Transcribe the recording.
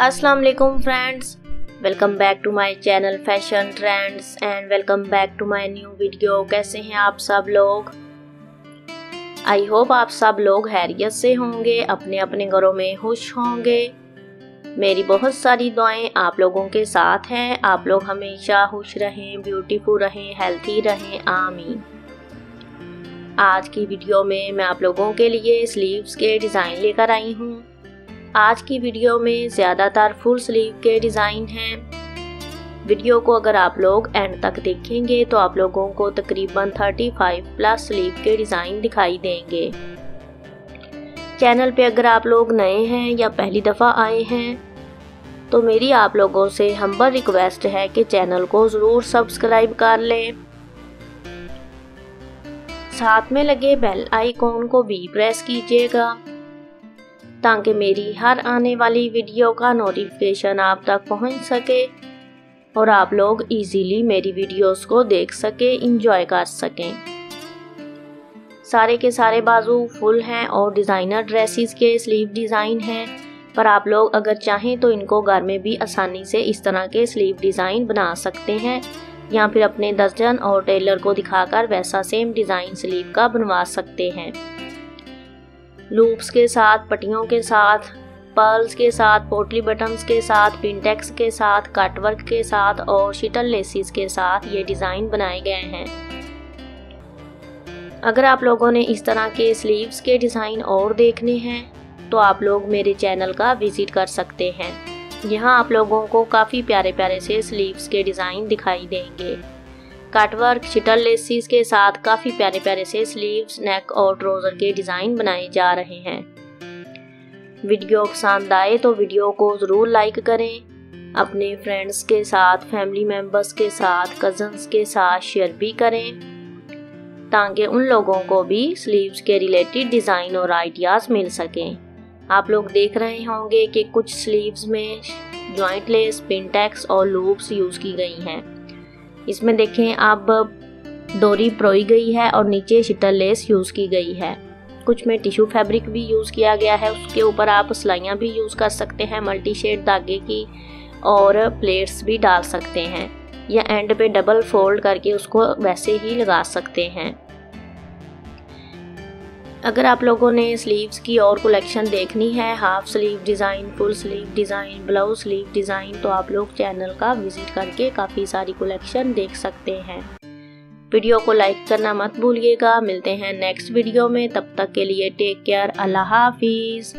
अस्सलाम वालेकुम friends welcome back to my channel fashion trends and welcome back to my new video कैसे हैं आप सब लोग? आई होप आप सब लोग हैरियत से होंगे अपने अपने घरों में खुश होंगे। मेरी बहुत सारी दुआएँ आप लोगों के साथ हैं। आप लोग हमेशा खुश रहें ब्यूटीफुल रहें हेल्थी रहें। आमीन। आज की वीडियो में मैं आप लोगों के लिए स्लीव्स के डिज़ाइन लेकर आई हूँ। आज की वीडियो में ज़्यादातर फुल स्लीव के डिज़ाइन हैं। वीडियो को अगर आप लोग एंड तक देखेंगे तो आप लोगों को तकरीबन 35 प्लस स्लीव के डिज़ाइन दिखाई देंगे। चैनल पे अगर आप लोग नए हैं या पहली दफ़ा आए हैं तो मेरी आप लोगों से हम्बर रिक्वेस्ट है कि चैनल को ज़रूर सब्सक्राइब कर लें। साथ में लगे बेल आइकॉन को भी प्रेस कीजिएगा। ताकि मेरी हर आने वाली वीडियो का नोटिफिकेशन आप तक पहुँच सके और आप लोग इजीली मेरी वीडियोस को देख सकें इंजॉय कर सकें। सारे के सारे बाजू फुल हैं और डिज़ाइनर ड्रेसेस के स्लीव डिज़ाइन हैं। पर आप लोग अगर चाहें तो इनको घर में भी आसानी से इस तरह के स्लीव डिज़ाइन बना सकते हैं या फिर अपने दर्जन और टेलर को दिखाकर वैसा सेम डिज़ाइन स्लीव का बनवा सकते हैं। लूप्स के साथ पट्टियों के साथ, पर्ल्स के साथ, पोटली बटन्स के साथ पिंटेक्स के साथ, कटवर्क के साथ और शिटल लेसिस के साथ ये डिज़ाइन बनाए गए हैं। अगर आप लोगों ने इस तरह के स्लीव्स के डिज़ाइन और देखने हैं तो आप लोग मेरे चैनल का विज़िट कर सकते हैं। यहाँ आप लोगों को काफ़ी प्यारे प्यारे से स्लीव्स के डिज़ाइन दिखाई देंगे। कटवर्क शिटल लेसिस के साथ काफ़ी प्यारे प्यारे से स्लीव्स नेक और ट्रोज़र के डिज़ाइन बनाए जा रहे हैं। वीडियो पसंद आए तो वीडियो को ज़रूर लाइक करें। अपने फ्रेंड्स के साथ फैमिली मेंबर्स के साथ कज़न्स के साथ शेयर भी करें। ताकि उन लोगों को भी स्लीव्स के रिलेटेड डिज़ाइन और आइडियाज़ मिल सकें। आप लोग देख रहे होंगे कि कुछ स्लीव्स में जॉइंट लेस पिनटेक्स और लूप्स यूज़ की गई हैं। इसमें देखें, अब डोरी प्रोई गई है और नीचे शिटल लेस यूज़ की गई है। कुछ में टिश्यू फैब्रिक भी यूज़ किया गया है, उसके ऊपर आप सिलाइयाँ भी यूज़ कर सकते हैं मल्टी शेड धागे की और प्लेट्स भी डाल सकते हैं। या एंड पे डबल फोल्ड करके उसको वैसे ही लगा सकते हैं। अगर आप लोगों ने स्लीव्स की और कलेक्शन देखनी है half sleeve design full sleeve design blouse sleeve design तो आप लोग चैनल का विज़िट करके काफ़ी सारी कलेक्शन देख सकते हैं। वीडियो को लाइक करना मत भूलिएगा। मिलते हैं नेक्स्ट वीडियो में। तब तक के लिए टेक केयर अल्लाह हाफिज़।